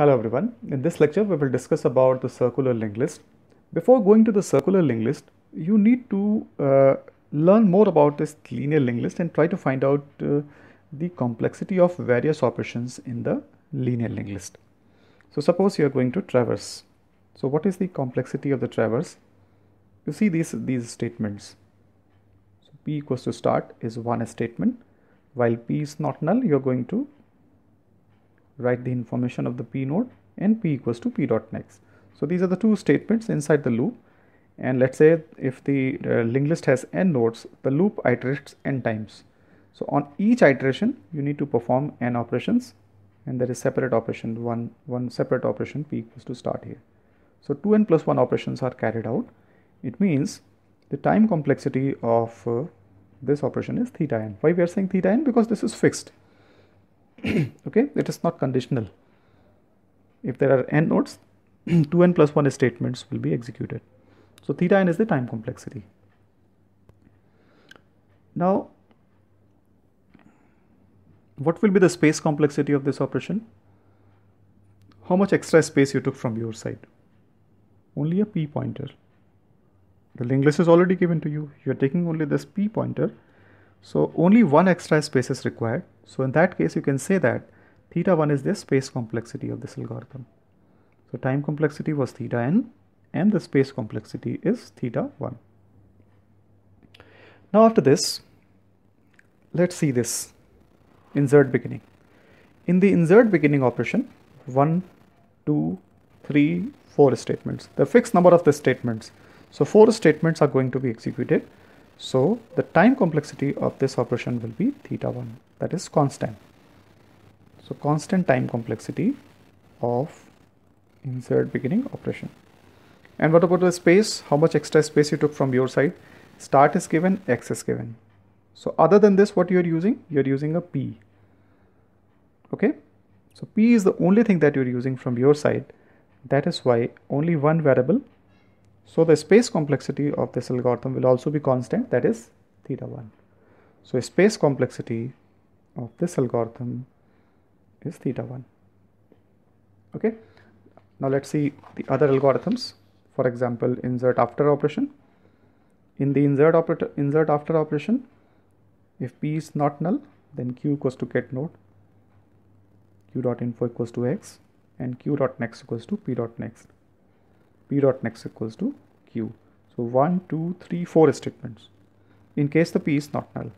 Hello everyone. In this lecture we will discuss about the circular linked list. Before going to the circular linked list, you need to uh, learn more about this linear linked list and try to find out uh, the complexity of various operations in the linear linked list. So suppose you are going to traverse. So what is the complexity of the traverse? You see these, these statements. So p equals to start is one statement while p is not null you are going to write the information of the p node and p equals to p dot next. So these are the two statements inside the loop and let's say if the uh, linked list has n nodes the loop iterates n times. So on each iteration you need to perform n operations and there is separate operation one one separate operation p equals to start here. So 2n plus 1 operations are carried out. It means the time complexity of uh, this operation is theta n. Why we are saying theta n? Because this is fixed. okay, it is not conditional. If there are n nodes, 2n plus 1 statements will be executed. So theta n is the time complexity. Now, what will be the space complexity of this operation? How much extra space you took from your side? Only a p pointer. The linked list is already given to you. You are taking only this p pointer. So only one extra space is required. So in that case, you can say that theta 1 is the space complexity of this algorithm. So time complexity was theta n and the space complexity is theta 1. Now after this, let's see this insert beginning. In the insert beginning operation, 1, 2, 3, 4 statements. The fixed number of the statements. So 4 statements are going to be executed. So the time complexity of this operation will be theta 1 that is constant. So constant time complexity of insert beginning operation. And what about the space? How much extra space you took from your side? Start is given, X is given. So other than this, what you're using? You're using a P. Okay. So P is the only thing that you're using from your side. That is why only one variable. So the space complexity of this algorithm will also be constant. That is theta 1. So space complexity of this algorithm is theta 1. Okay. Now let's see the other algorithms. For example, insert after operation. In the insert operator insert after operation, if p is not null, then q equals to get node, q dot info equals to x, and q dot next equals to p dot next. P dot next equals to q. So 1, 2, 3, 4 statements. In case the p is not null.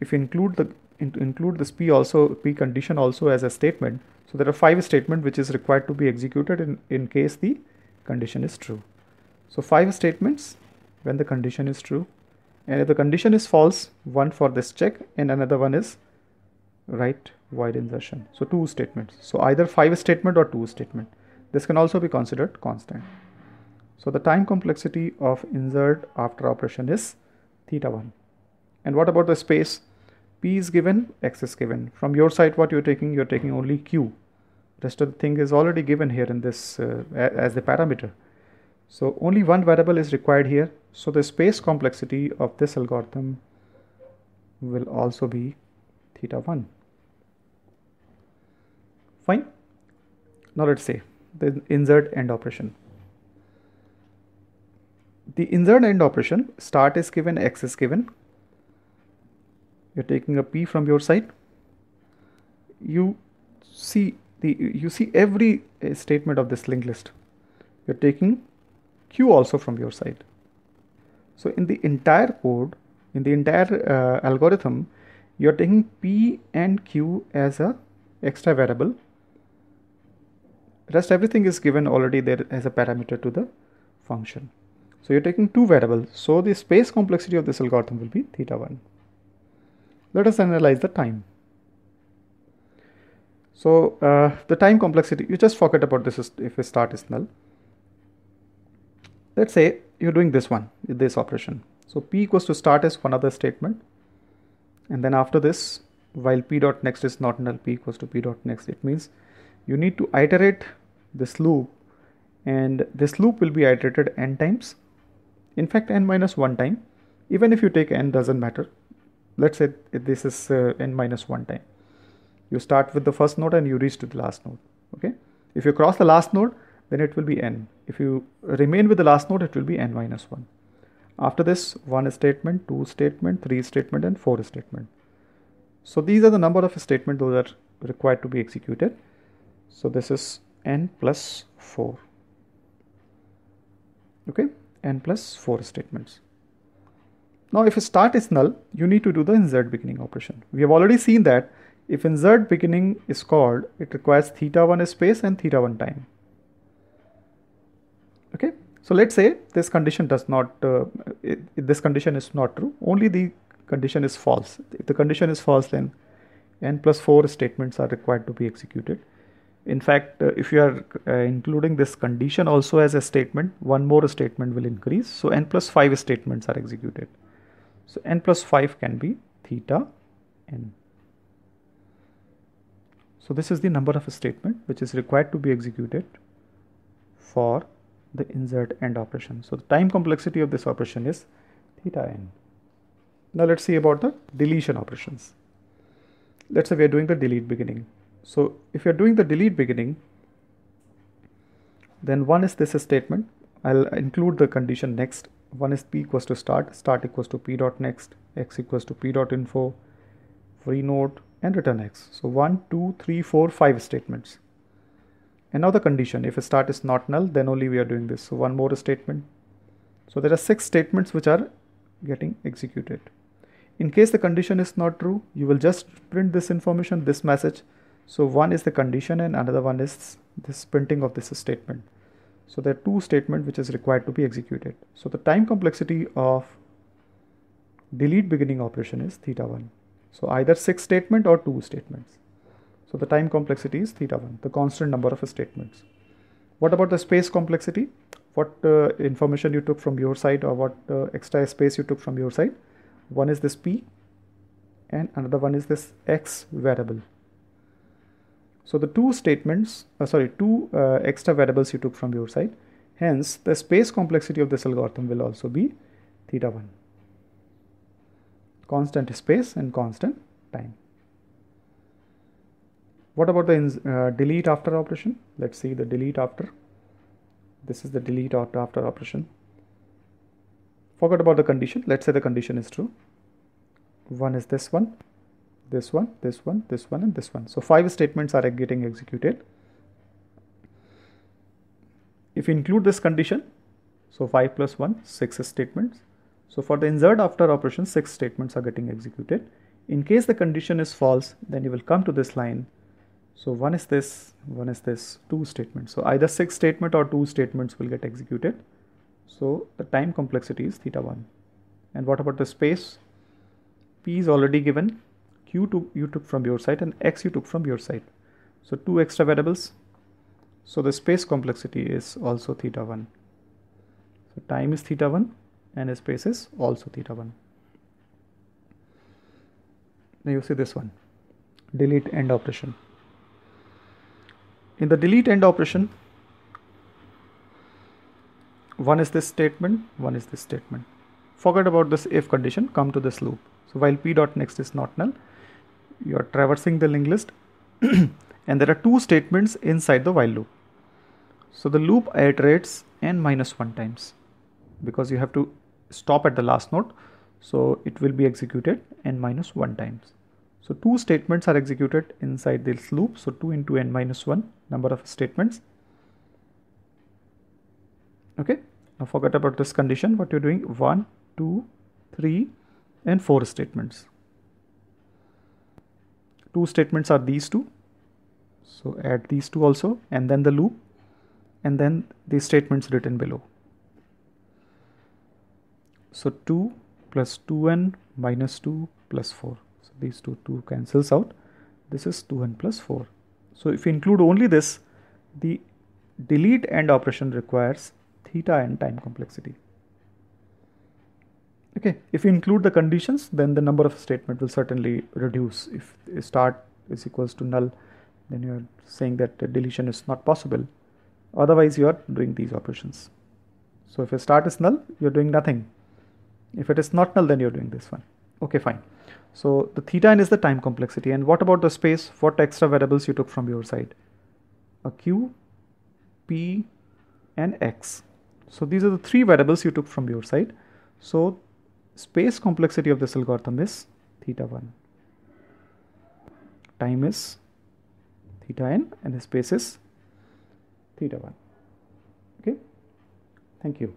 If you include the include this p also p condition also as a statement, so there are five statements which is required to be executed in, in case the condition is true. So five statements when the condition is true and if the condition is false one for this check and another one is write void insertion. So two statements. So either five statement or two statement. This can also be considered constant. So the time complexity of insert after operation is theta 1. And what about the space? P is given, X is given. From your side what you're taking, you're taking only Q. Rest of the thing is already given here in this uh, as the parameter. So only one variable is required here. So the space complexity of this algorithm will also be theta 1. Fine. Now let's say the insert end operation. The insert end operation start is given, x is given. You're taking a p from your side. You see the you see every uh, statement of this linked list. You're taking q also from your side. So in the entire code, in the entire uh, algorithm, you're taking p and q as a extra variable rest everything is given already there as a parameter to the function. So you're taking two variables. So the space complexity of this algorithm will be theta 1. Let us analyze the time. So uh, the time complexity, you just forget about this if a start is null. Let's say you're doing this one, this operation. So p equals to start is one other statement. And then after this, while p dot next is not null, p equals to p dot next, it means you need to iterate this loop and this loop will be iterated n times in fact n minus 1 time even if you take n doesn't matter let's say this is uh, n minus 1 time you start with the first node and you reach to the last node Okay. If you cross the last node, then it will be n. If you remain with the last node, it will be n minus 1. After this, 1 statement, 2 statement, 3 statement and 4 statement. So these are the number of statements those are required to be executed. So this is n plus 4. Okay, n plus 4 statements. Now if a start is null, you need to do the insert beginning operation. We have already seen that if insert beginning is called, it requires theta 1 space and theta 1 time. Okay, so let's say this condition does not, uh, it, this condition is not true, only the condition is false. If the condition is false, then n plus 4 statements are required to be executed. In fact, uh, if you are uh, including this condition also as a statement, one more statement will increase. So n plus 5 statements are executed. So n plus 5 can be theta n. So this is the number of statement which is required to be executed for the insert end operation. So the time complexity of this operation is theta n. Now let's see about the deletion operations. Let's say we are doing the delete beginning. So if you are doing the delete beginning, then one is this statement. I'll include the condition next. One is p equals to start, start equals to p dot next, x equals to p dot info, free node, and return x. So 1, 2, 3, 4, 5 statements. The condition, if a start is not null, then only we are doing this. So one more statement. So there are six statements which are getting executed. In case the condition is not true, you will just print this information, this message. So one is the condition and another one is this printing of this statement. So there are two statements which is required to be executed. So the time complexity of delete beginning operation is theta 1. So either 6 statement or 2 statements. So the time complexity is theta 1, the constant number of statements. What about the space complexity? What uh, information you took from your side or what uh, extra space you took from your side? One is this p and another one is this x variable. So the two statements, uh, sorry, two uh, extra variables you took from your side. Hence, the space complexity of this algorithm will also be theta 1 constant space and constant time. What about the uh, delete after operation? Let's see the delete after. This is the delete after, after operation. Forget about the condition. Let's say the condition is true. One is this one, this one, this one, this one, and this one. So five statements are getting executed. If you include this condition, so 5 plus 1, 6 statements. So for the insert after operation, six statements are getting executed. In case the condition is false, then you will come to this line. So one is this, one is this, two statements. So either six statement or two statements will get executed. So the time complexity is theta 1. And what about the space? P is already given, Q to, you took from your side and X you took from your side. So two extra variables. So the space complexity is also theta 1. So time is theta 1 and space is also theta 1. Now you see this one, delete end operation. In the delete end operation, one is this statement, one is this statement. Forget about this if condition, come to this loop. So while p dot next is not null, you are traversing the linked list and there are two statements inside the while loop. So the loop iterates n minus 1 times because you have to stop at the last node. So it will be executed n minus 1 times. So two statements are executed inside this loop. So 2 into n minus 1 number of statements. Okay. Now forget about this condition. What you're doing 1, 2, 3 and 4 statements. Two statements are these two. So add these two also and then the loop and then the statements written below. So 2 plus 2n minus 2 plus 4. So these two 2 cancels out. This is 2n plus 4. So if you include only this, the delete end operation requires theta n time complexity. Okay, if you include the conditions, then the number of statement will certainly reduce. If start is equals to null, then you are saying that deletion is not possible. Otherwise, you are doing these operations. So if a start is null, you're doing nothing. If it is not null, then you're doing this one. Okay, fine. So the theta n is the time complexity. And what about the space? What extra variables you took from your side? a q, p and x. So these are the three variables you took from your side. So space complexity of this algorithm is theta 1. Time is theta n and the space is theta 1. Okay. Thank you.